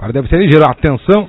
Agora deve ser ligeiro. Atenção.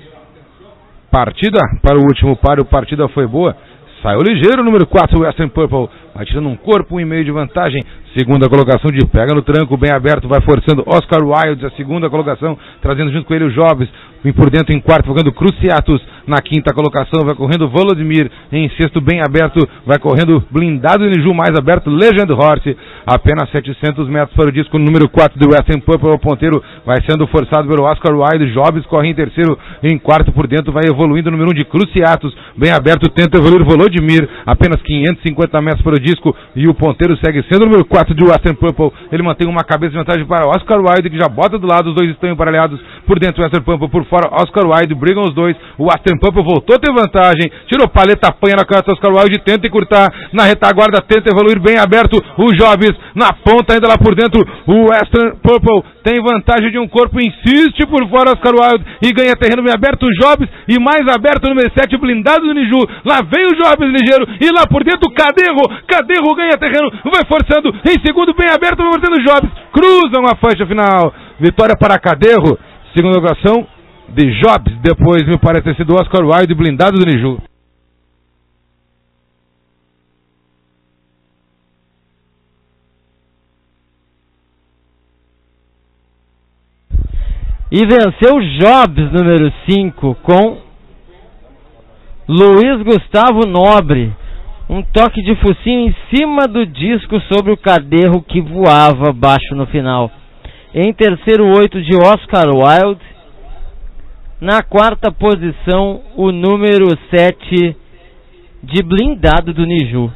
Partida para o último páreo. Partida foi boa. Saiu ligeiro, número 4, Western Purple. Vai tirando um corpo, um e meio de vantagem. Segunda colocação de pega no tranco, bem aberto, vai forçando Oscar Wilds, a segunda colocação, trazendo junto com ele o Jobs. Vem por dentro em quarto, jogando Cruciatus. Na quinta colocação, vai correndo Volodymyr. Em sexto, bem aberto, vai correndo Blindado Niju mais aberto, Legend Horse, apenas 700 metros para o disco número 4 do Western Purple, o ponteiro vai sendo forçado pelo Oscar Wilde, Jobs corre em terceiro, em quarto por dentro, vai evoluindo o número 1 um de Cruciatus, bem aberto, tenta evoluir Volodymyr, apenas 550 metros para o disco e o ponteiro segue sendo o número 4 de Western Purple, ele mantém uma cabeça de vantagem para Oscar Wilde, que já bota do lado, os dois estão emparelhados por dentro, Western Purple. Por fora, Oscar Wilde, brigam os dois, o Western Purple voltou a ter vantagem, tirou paleta, apanha na caneta, Oscar Wilde tenta encurtar, na retaguarda tenta evoluir bem aberto, o Jobs na ponta ainda lá por dentro, o Western Purple tem vantagem de um corpo, insiste por fora Oscar Wilde e ganha terreno bem aberto, o Jobs e mais aberto número 7, blindado do Niju, lá vem o Jobs ligeiro e lá por dentro Caderro, Caderro ganha terreno, vai forçando, em segundo bem aberto, vai forçando. Jobs, cruzam a faixa final, vitória para Caderro, segunda colocação, de Jobs, depois me parece ter sido Oscar Wilde blindado do Niju. E venceu Jobs, número 5, com Luiz Gustavo Nobre. Um toque de focinho em cima do disco sobre o caderro que voava baixo no final. Em terceiro, oito de Oscar Wilde. Na quarta posição, o número 7 de blindado do Niju.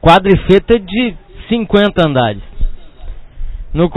Quadrifeta de 50 andares. No